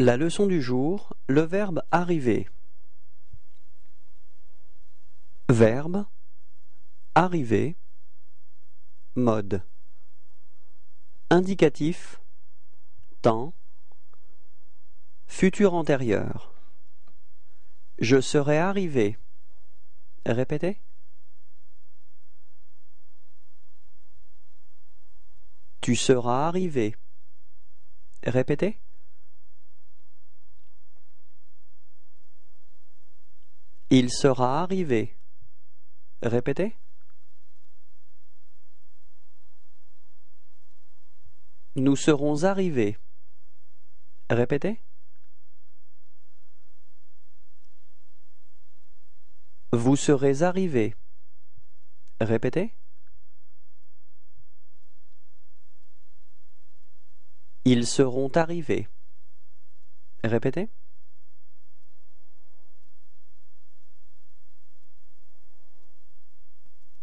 La leçon du jour, le verbe arriver. Verbe arriver mode indicatif temps futur antérieur Je serai arrivé. Répétez. Tu seras arrivé. Répétez. Il sera arrivé. Répétez. Nous serons arrivés. Répétez. Vous serez arrivés. Répétez. Ils seront arrivés. Répétez.